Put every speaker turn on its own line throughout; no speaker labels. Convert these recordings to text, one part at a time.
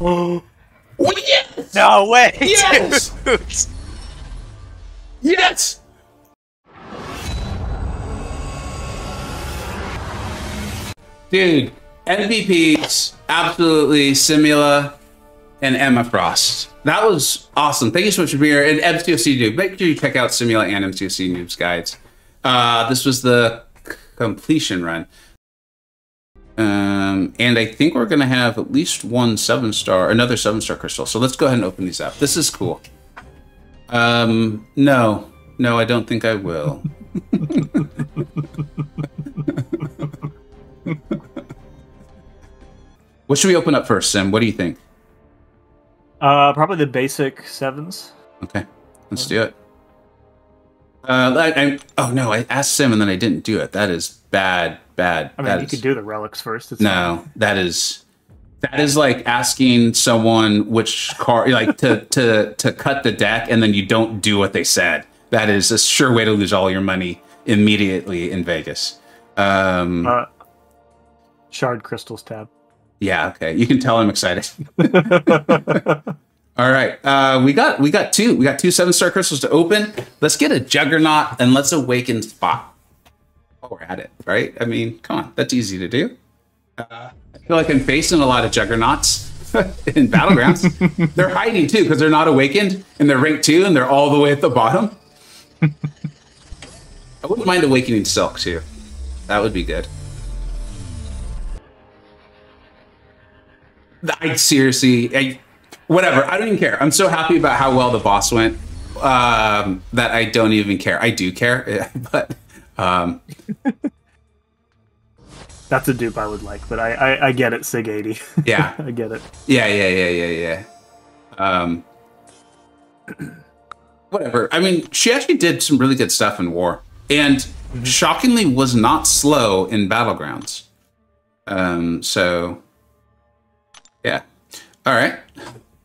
Oh, yes!
No way!
Yes!
dude.
Yes! Dude, MVPs, absolutely Simula and Emma Frost. That was awesome. Thank you so much for being here. And M2C Noob, make sure you check out Simula and M2C Noob's guides. Uh, this was the completion run. Um, and I think we're going to have at least one seven star, another seven star crystal. So let's go ahead and open these up. This is cool. Um, no, no, I don't think I will. what should we open up first, Sim? What do you think?
Uh, probably the basic sevens.
Okay, let's do it. Uh, I, I, oh no, I asked Sim and then I didn't do it. That is bad, bad.
I mean,
That
you
is-
could do the relics first. It's
No, that is that is like asking someone which card like to to to cut the deck and then you don't do what they said. That is a sure way to lose all your money immediately in Vegas. Um,
Uh, shard crystals tab.
yeah, okay. You can tell I'm excited. All right, uh, we got we got two we got two seven star crystals to open. Let's get a juggernaut and let's awaken spot. While we're at it, right? I mean, come on, that's easy to do. Uh, I feel like I'm facing a lot of juggernauts in battlegrounds. they're hiding too because they're not awakened and they're ranked two and they're all the way at the bottom. I wouldn't mind awakening Silk too. That would be good. I seriously, I, whatever. I don't even care. I'm so happy about how well the boss went um, that I don't even care. I do care, but um,
That's a dupe I would like, but I I, I get it. Sig eighty.
yeah,
I get it.
yeah, yeah, yeah, yeah, yeah. Um, whatever. I mean, she actually did some really good stuff in war, and shockingly was not slow in battlegrounds. Um, so yeah. All right.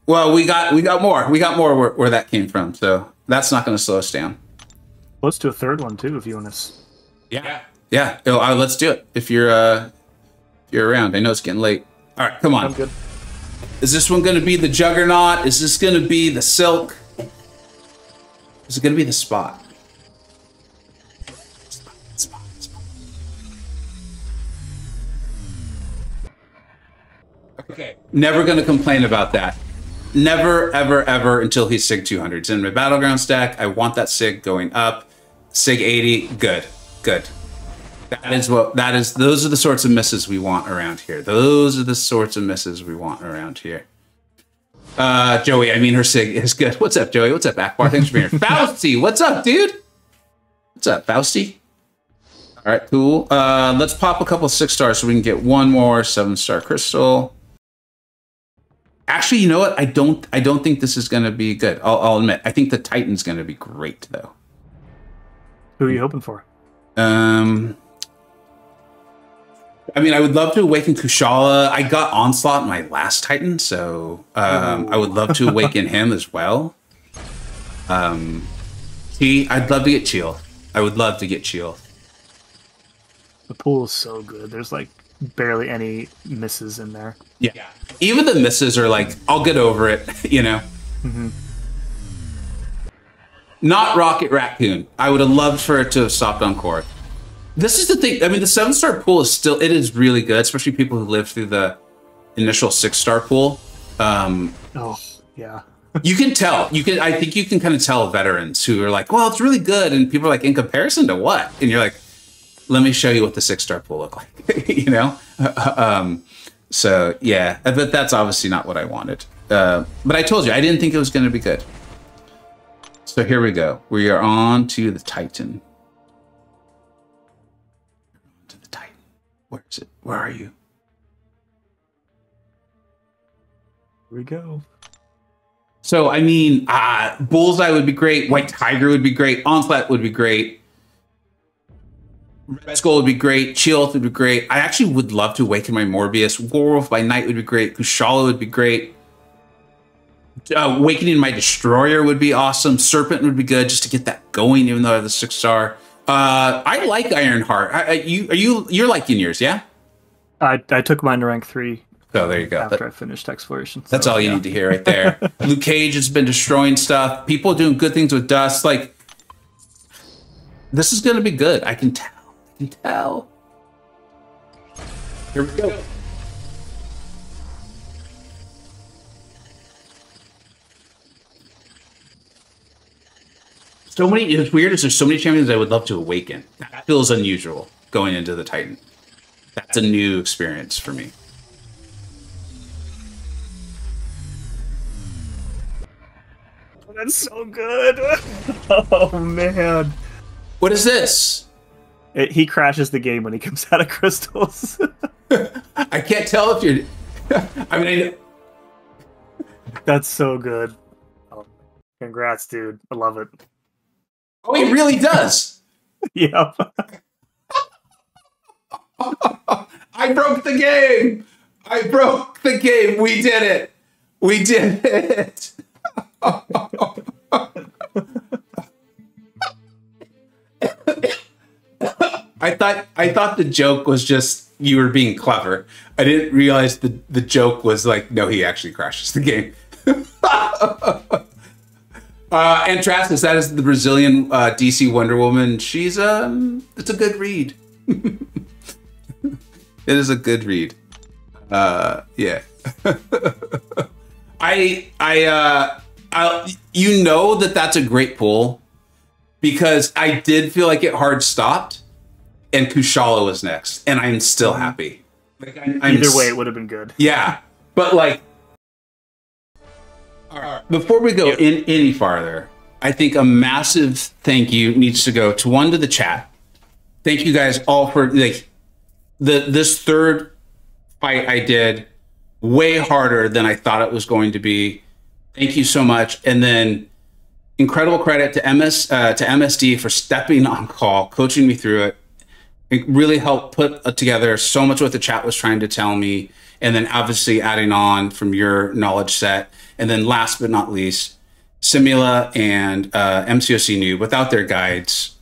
Well, we got we got more. We got more where, where that came from. So that's not going to slow us down.
Close to a third one too, if you want to.
Yeah. Yeah. Uh, let's do it. If you're uh, if you're around, I know it's getting late. All right, come on.
I'm good.
Is this one going to be the Juggernaut? Is this going to be the Silk? Is it going to be the Spot? Spot, spot, spot. Okay. Never going to complain about that. Never, ever, ever until he's Sig 200. It's in my Battleground stack. I want that Sig going up. Sig 80, good, good. That is what that is. Those are the sorts of misses we want around here. Those are the sorts of misses we want around here. Uh, Joey, I mean her sig is good. What's up, Joey? What's up, Akbar? Thanks for being here. Fausty, what's up, dude? What's up, Fausty? All right, cool. Uh, let's pop a couple six stars so we can get one more seven star crystal. Actually, you know what? I don't. I don't think this is going to be good. I'll, I'll admit. I think the Titan's going to be great, though.
Who are you hoping for?
Um, I mean, I would love to awaken Kushala. I got Onslaught in my last Titan, so um, I would love to awaken him as well. Um, he, I'd love to get Chee'ilth. I would love to get Chee'ilth.
The pool is so good. There's like barely any misses in there.
Yeah. Even the misses are like, I'll get over it, you know? Not Rocket Raccoon. I would have loved for it to have stopped on Korg. This is the thing. I mean, the seven star pool is still, it is really good, especially people who live through the initial six star pool. Um,
Oh yeah.
you can tell. You can. I think you can kind of tell veterans who are like, "Well, it's really good," and people are like, "In comparison to what?" And you're like, "Let me show you what the six star pool look like." you know. um, so yeah, but that's obviously not what I wanted. Uh, but I told you I didn't think it was going to be good. So here we go. We are on to the Titan. To the Titan. Where is it? Where are you?
Here we go.
So I mean, uh, Bullseye would be great. White Tiger would be great. Onslaught would be great. Red Skull would be great. Chee'ilth would be great. I actually would love to awaken my Morbius. Werewolf by Night would be great. Kushala would be great. Uh, awakening my Destroyer would be awesome. Serpent would be good just to get that going, even though I have the six star. Uh, I like Ironheart. I, I, you are you you're liking yours, yeah?
I I took mine to rank three
So there you go.
after
That-
I finished exploration.
that's all you
yeah.
need to hear right there. Luke Cage has been destroying stuff. People doing good things with dust. Like this is gonna be good. I can tell. I can tell. Here we go. So many. It's weird. Is there's so many champions I would love to awaken. That feels unusual going into the Titan. That's a new experience for me.
Oh, that's so good. oh man.
What is this?
It, he crashes the game when he comes out of crystals.
I can't tell if you're. I mean,
That's so good. Oh, congrats, dude. I love it.
Oh, he really does.
Yep.
I broke the game. I broke the game. We did it. We did it. I thought I thought the joke was just you were being clever. I didn't realize the the joke was like no, he actually crashes the game. Uh, Antrasis, that is the Brazilian uh, DC Wonder Woman. She's um, it's a good read. it is a good read. Uh, yeah. I I uh, I you know that that's a great pull because I did feel like it hard stopped, and Kushala was next, and I'm still happy. Like I'm, I'm
Either way, it would have been good.
yeah, but like, before we go in any farther, I think a massive thank you needs to go to one to the chat. Thank you guys all for like the this third fight I did way harder than I thought it was going to be. Thank you so much, and then incredible credit to MS uh, to MSD for stepping on call, coaching me through it it really helped put uh, together so much what the chat was trying to tell me and then obviously adding on from your knowledge set. And then last but not least simula and uh, mcoc new without their guides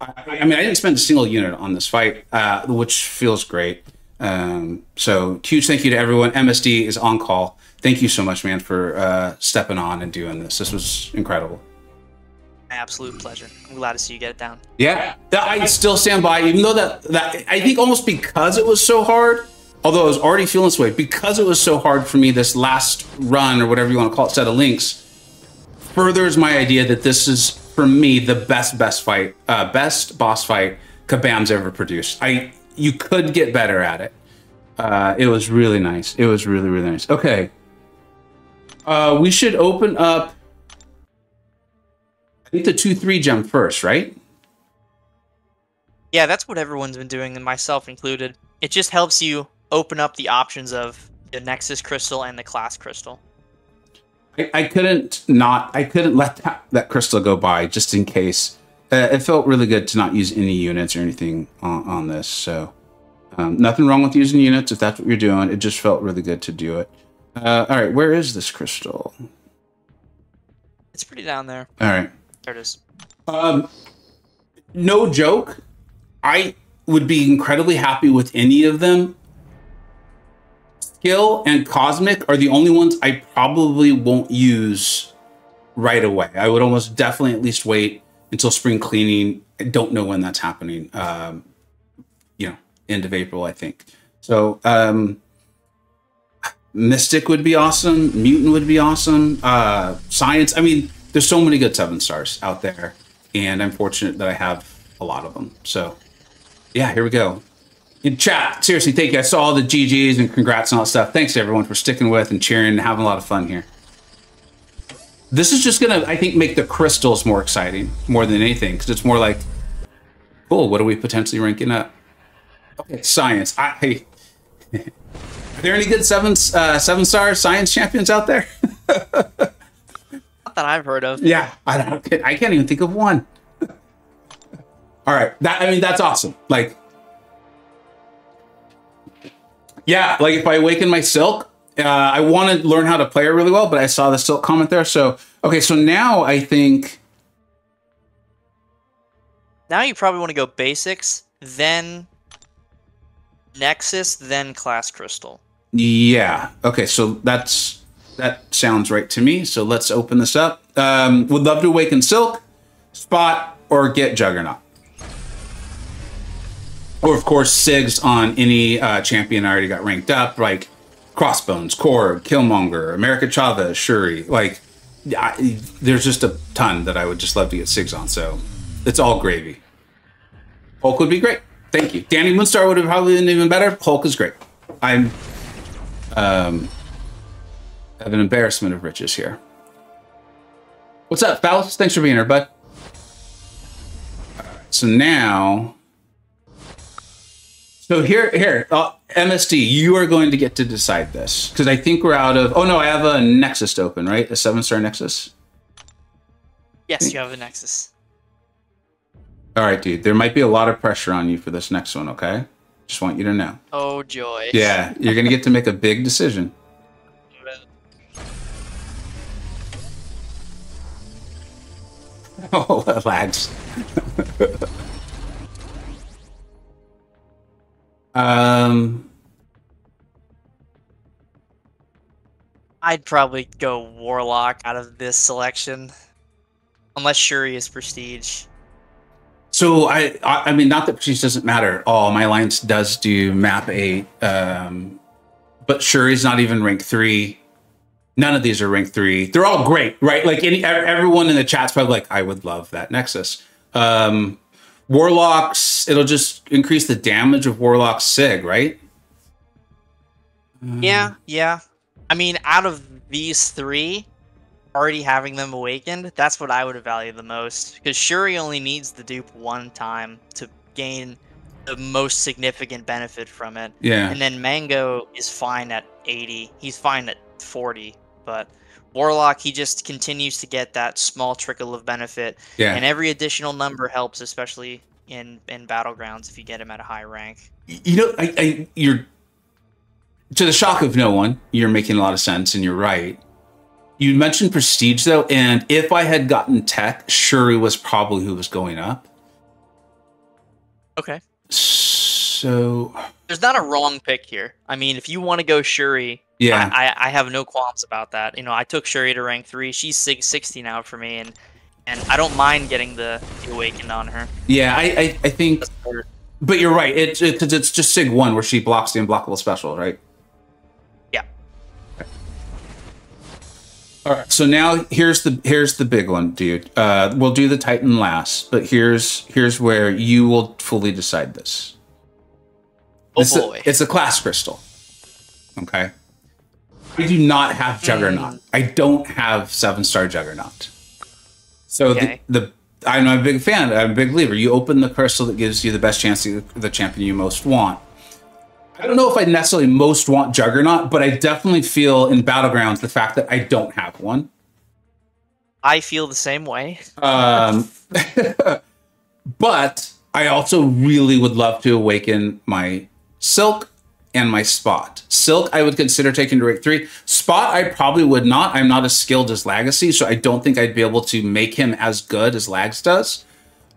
I, I mean i didn't spend a single unit on this fight uh, which feels great. Um, so huge thank you to everyone. Msd is on call. Thank you so much man for uh, stepping on and doing this. This was incredible My
absolute pleasure. I'm glad to see you get it down.
Yeah, I still stand by, even though that that I think almost because it was so hard. Although I was already feeling this way, because it was so hard for me this last run or whatever you want to call it, set of links, furthers my idea that this is for me the best best fight, uh, best boss fight Kabam's ever produced. I you could get better at it. Uh, it was really nice. It was really really nice. Okay, uh, we should open up. I think the two three jump first, right?
Yeah, that's what everyone's been doing, and myself included. It just helps you open up the options of the Nexus Crystal and the Class Crystal.
I, I couldn't not I couldn't let that, that crystal go by just in case. Uh, it felt really good to not use any units or anything on, on this. So um, nothing wrong with using units if that's what you're doing. It just felt really good to do it. Uh, all right, where is this crystal?
It's pretty down there.
All right.
There it is.
Um, no joke. I would be incredibly happy with any of them. Skill and Cosmic are the only ones I probably won't use right away. I would almost definitely at least wait until spring cleaning. I don't know when that's happening. Um, you know, end of April, I think. So, um, Mystic would be awesome. Mutant would be awesome. Uh, Science. I mean, there's so many good seven stars out there, and I'm fortunate that I have a lot of them. So, yeah, here we go. In chat, seriously, thank you. I saw all the GGs and congrats and all that stuff. Thanks to everyone for sticking with and cheering and having a lot of fun here. This is just gonna, I think, make the crystals more exciting more than anything because it's more like, cool. What are we potentially ranking up? Okay, science. I. Are there any good seven uh, seven star science champions out there?
That I've heard of.
Yeah, I don't. I can't even think of one. All right, that I mean that's awesome. Like, yeah, like if I awaken my silk, uh, I want to learn how to play her really well, but I saw the silk comment there. So okay, so now I think
Now you probably want to go basics, then Nexus, then Class Crystal.
Yeah. Okay. So that's that sounds right to me. So let's open this up. Um, would love to awaken Silk, Spot, or get Juggernaut. Or of course, Sigs on any uh, champion I already got ranked up, like Crossbones, Korg, Killmonger, America Chavez, Shuri. Like, I, there's just a ton that I would just love to get Sigs on. So it's all gravy. Hulk would be great. Thank you. Dani Moonstar would have probably been even better. Hulk is great. I'm um, have an embarrassment of riches here. What's up, Faust? Thanks for being here, bud. so now, so here, here, uh, MSD, you are going to get to decide this because I think we're out of. Oh no, I have a Nexus to open, right? A seven star Nexus.
Yes, you have a Nexus.
All right, dude. There might be a lot of pressure on you for this next one. Okay, just want you to know.
Oh joy.
Yeah, you're gonna get to make a big decision. Oh, lags. um,
I'd probably go Warlock out of this selection, unless Shuri is Prestige.
so I, I, I mean, not that Prestige doesn't matter. At all my alliance does do map eight, um, but Shuri's not even rank three. None of these are rank three. They're all great, right? Like any, everyone in the chat's probably like, I would love that Nexus. Um, Warlocks, it'll just increase the damage of Warlock Sig, right?
Yeah, yeah. I mean, out of these three, already having them awakened, that's what I would value the most. Because Shuri only needs the dupe one time to gain the most significant benefit from it.
Yeah.
And then Mangog is fine at 80. He's fine at 40. But Warlock, he just continues to get that small trickle of benefit.
Yeah.
And every additional number helps, especially in, in Battlegrounds if you get him at a high rank.
you know, I, I, you're to the shock of no one. You're making a lot of sense, and you're right. You mentioned prestige though, and if I had gotten tech, Shuri was probably who was going up.
Okay.
So
There's not a wrong pick here. I mean, if you want to go Shuri,
yeah,
I, I, I have no qualms about that. You know, I took Shuri to rank three. She's sig 60 now for me, and and I don't mind getting the, the awakened on her.
yeah, I, I, I think. But you're right. It's it, 'cause it's just Sig one where she blocks the unblockable special, right?
Yeah.
All right. So now here's the here's the big one, dude. Uh, we'll do the Titan last, but here's here's where you will fully decide this.
Oh
It's a-
boy.
it's a class crystal. Okay. I do not have Juggernaut. I don't have seven star Juggernaut. So
Okay.
the, the I'm a big fan. I'm a big believer. You open the crystal that gives you the best chance to get the champion you most want. I don't know if I necessarily most want Juggernaut, but I definitely feel in Battlegrounds the fact that I don't have one.
I feel the same way.
Um, but I also really would love to awaken my Silk and my Spot. Silk, I would consider taking to rank three. Spot, I probably would not. I'm not as skilled as Lagacy, so I don't think I'd be able to make him as good as Lags does.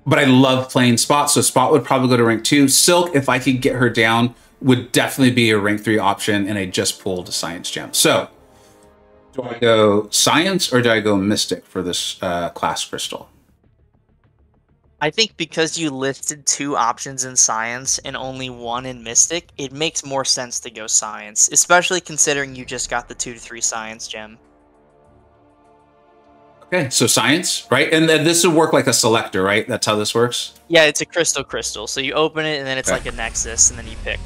But I love playing Spot, so Spot would probably go to rank two. Silk, if I could get her down, would definitely be a rank three option, and I just pulled a Science Gem. So, do I go Science or do I go Mystic for this uh, class crystal?
I think because you listed two options in science and only one in mystic, it makes more sense to go science, especially considering you just got the two to three science gem.
Okay, so science, right? And then this would work like a selector, right? That's how this works.
Yeah, it's a crystal crystal. So you open it and then it's
Okay.
like a nexus and then you pick.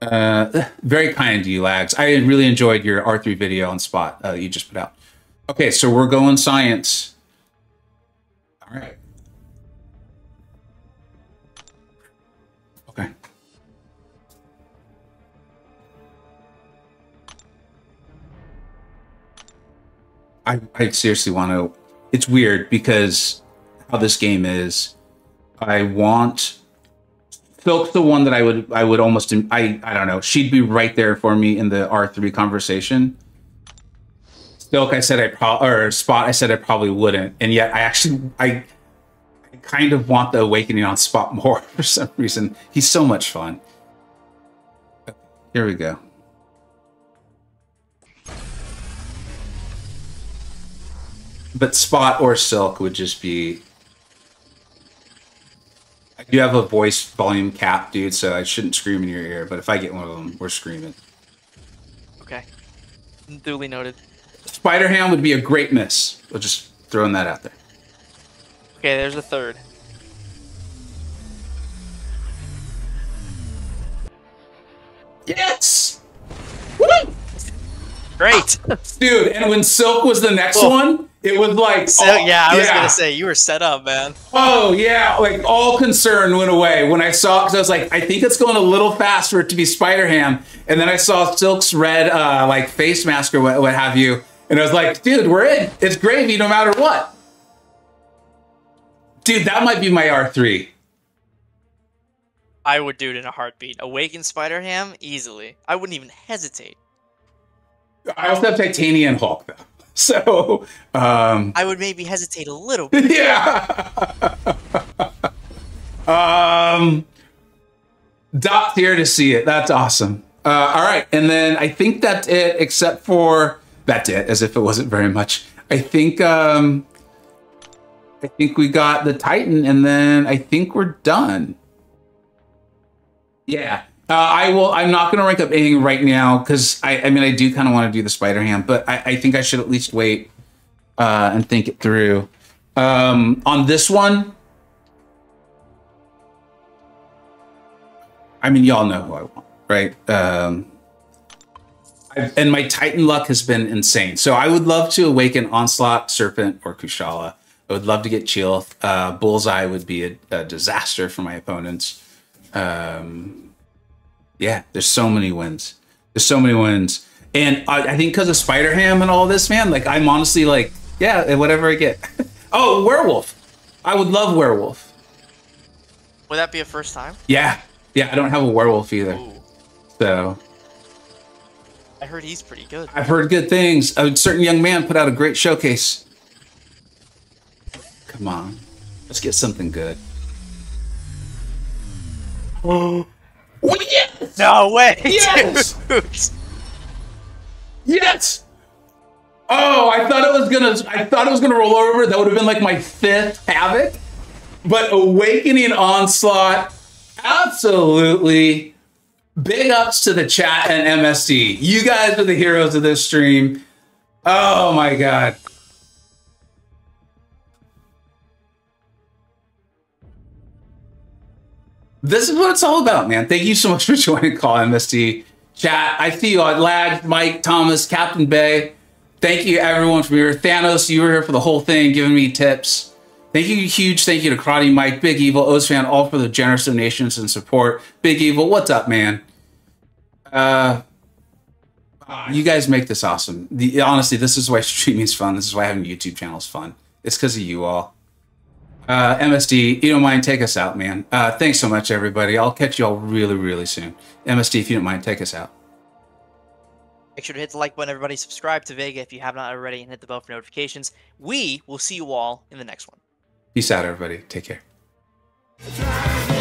Uh, very kind to you, Lags. I really enjoyed your R3 video on Spot uh, that you just put out. Okay, so we're going science. All right. Okay. I, I seriously want to. It's weird because how this game is. I want Silk's the one that I would I would almost I I don't know. She'd be right there for me in the R three conversation. Silk, I said I probably or Spot, I said I probably wouldn't, and yet I actually I, I kind of want the awakening on Spot more for some reason. He's so much fun. Here we go. But spot or silk would just be. I do have a voice volume cap, dude, so I shouldn't scream in your ear. But if I get one of them, we're screaming.
Okay. Duly noted.
Spider Ham would be a great miss. We're just throwing that out there.
Okay, there's a third.
Yes! Woo!
Great.
Dude, and when Silk was the next
Cool.
one, it was like.
So
oh,
yeah, I was gonna say you were set up, man.
Oh yeah, like all concern went away when I saw because I was like, I think it's going a little fast for it to be Spider Ham, and then I saw Silk's red uh, like face mask or what, what have you, and I was like, dude, we're in. It's gravy no matter what. Dude, that might be my R three.
I would do it in a heartbeat. Awaken Spider Ham easily. I wouldn't even hesitate.
I also have Titanium Hulk though, so um,
I would maybe hesitate a little bit.
yeah. um, Dot's here to see it. That's awesome. Uh, all right, and then I think that's it, except for that's it, as if it wasn't very much. I think um, I think we got the Titan, and then I think we're done. Yeah. Uh, I will. I'm not going to rank up anything right now because I. I mean, I do kind of want to do the Spider Ham, but I, I think I should at least wait uh, and think it through. Um, on this one, I mean, y'all know who I want, right? Um, I, and my Titan luck has been insane. So I would love to awaken Onslaught, Serpent, or Kushala. I would love to get Chee'ilth. Uh, Bullseye would be a, a disaster for my opponents. Um, yeah, there's so many wins. There's so many wins. And I, I think because of Spider Ham and all this, man, like I'm honestly like, yeah, whatever I get. oh, Werewolf. I would love Werewolf.
Would that be a first time?
Yeah. Yeah, I don't have a werewolf either.
Ooh,
So
I heard he's pretty good.
I've heard good things. A certain young man put out a great showcase. Come on. Let's get something good. Oh, yes!
No way!
Yes!
dude.
Yes! Oh, I thought it was gonna I thought it was gonna roll over. That would have been like my fifth havoc. But awakening onslaught, absolutely. Big ups to the chat and MSD. You guys are the heroes of this stream. Oh my god. This is what it's all about, man. Thank you so much for joining Call MSD. Chat, I see you on Lag, Mike, Thomas, Captain Bay. Thank you everyone from here. Thanos, you were here for the whole thing, giving me tips. Thank you, huge thank you to Karate Mike, Big Evil, Ozfan, all for the generous donations and support. Big Evil, what's up, man? Uh, you guys make this awesome. The, honestly, this is why streaming is fun. This is why having a YouTube channel is fun. It's because of you all. Uh, MSD, you don't mind, take us out, man. Uh, thanks so much, everybody. I'll catch you all really, really soon. MSD, if you don't mind, take us out.
Make sure to hit the like button, everybody. Subscribe to Vega if you have not already, and hit the bell for notifications. We will see you all in the next one.
Peace out, everybody. Take care.
Trying to